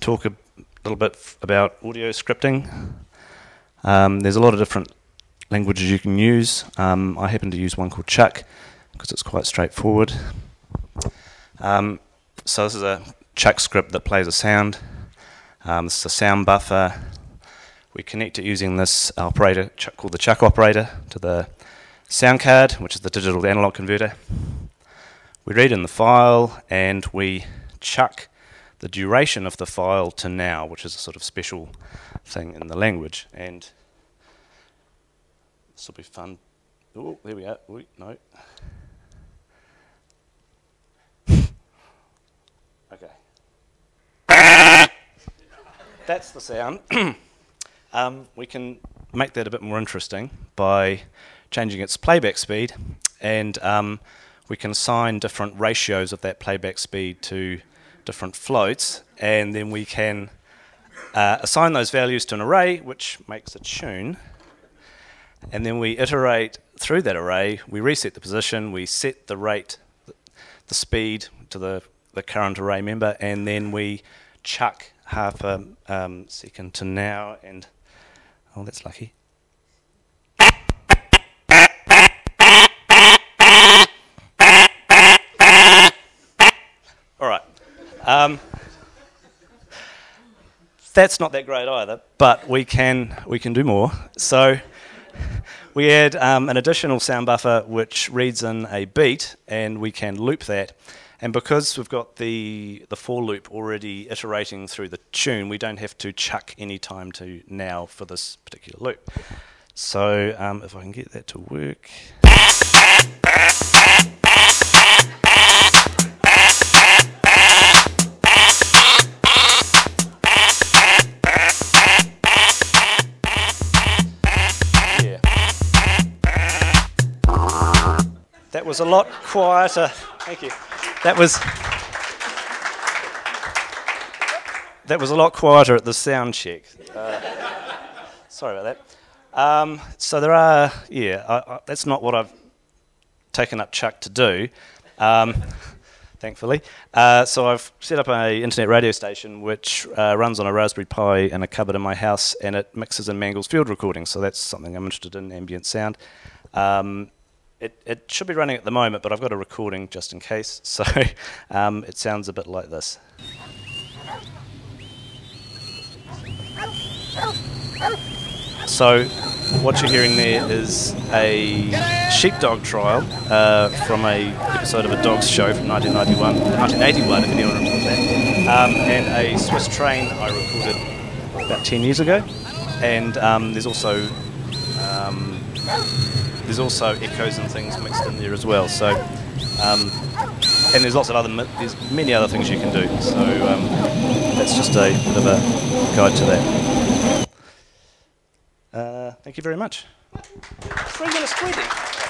talk a little bit about audio scripting. Um, there's a lot of different languages you can use. Um, I happen to use one called Chuck because it's quite straightforward. Um, so this is a Chuck script that plays a sound. Um, this is a sound buffer. We connect it using this operator called the Chuck operator to the sound card, which is the digital analog converter. We read in the file and we chuck the duration of the file to now, which is a sort of special thing in the language. And this will be fun. Oh, there we are. Ooh, no. okay. That's the sound. um, we can make that a bit more interesting by changing its playback speed, and um, we can assign different ratios of that playback speed to different floats, and then we can uh, assign those values to an array, which makes a tune. And then we iterate through that array, we reset the position, we set the rate, the speed to the, the current array member, and then we chuck half a um, second to now, and oh, that's lucky. Um, that's not that great either, but we can we can do more. So we add um, an additional sound buffer which reads in a beat, and we can loop that. And because we've got the the for loop already iterating through the tune, we don't have to chuck any time to now for this particular loop. So um, if I can get that to work. Was a lot quieter. Thank you. That was that was a lot quieter at the sound check. Uh, sorry about that. Um, so there are, yeah, I, I, that's not what I've taken up Chuck to do. Um, thankfully. Uh, so I've set up an internet radio station which uh, runs on a Raspberry Pi in a cupboard in my house, and it mixes and mangles field recordings. So that's something I'm interested in, ambient sound. Um, it, it should be running at the moment, but I've got a recording just in case. So um, it sounds a bit like this. So what you're hearing there is a sheepdog trial uh, from a episode of a dog's show from 1991, 1981, if anyone remembers that, um, and a Swiss train I recorded about 10 years ago. And um, there's also um, there's also echoes and things mixed in there as well. So, um, and there's lots of other, there's many other things you can do. So um, that's just a bit of a guide to that. Uh, thank you very much. Three minutes.